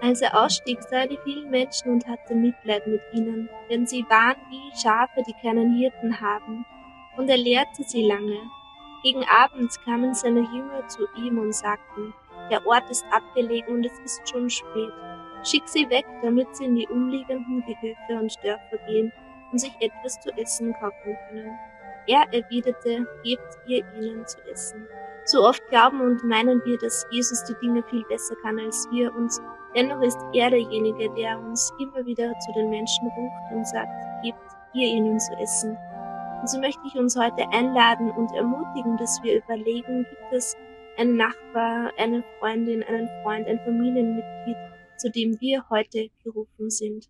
Als er ausstieg, sah er die vielen Menschen und hatte Mitleid mit ihnen, denn sie waren wie Schafe, die keinen Hirten haben. Und er lehrte sie lange. Gegen Abend kamen seine Jünger zu ihm und sagten, der Ort ist abgelegen und es ist schon spät. Schick sie weg, damit sie in die umliegenden Gehöfe und Dörfer gehen und sich etwas zu essen kaufen können. Er erwiderte, gebt ihr ihnen zu essen. So oft glauben und meinen wir, dass Jesus die Dinge viel besser kann als wir und dennoch ist er derjenige, der uns immer wieder zu den Menschen ruft und sagt, gebt ihr ihnen zu essen. Und so möchte ich uns heute einladen und ermutigen, dass wir überlegen, gibt es einen Nachbar, eine Freundin, einen Freund, ein Familienmitglied, zu dem wir heute gerufen sind.